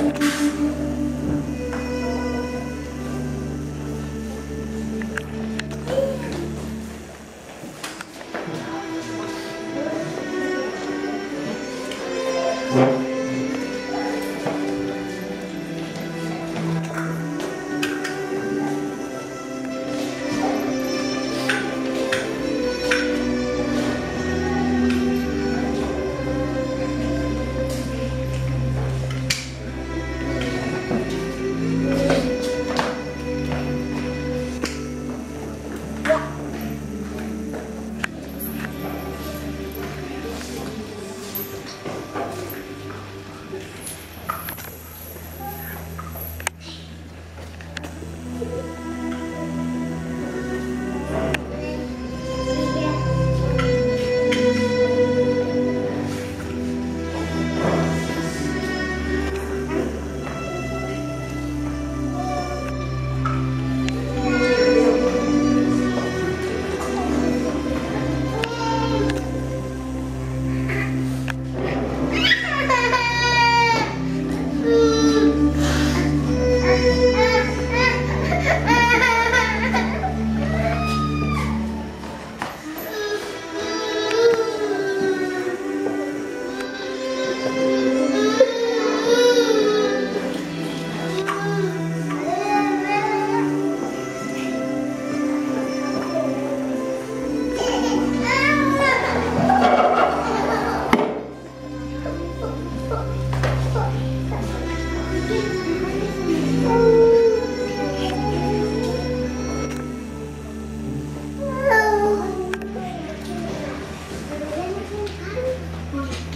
Thank yeah. you.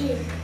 here.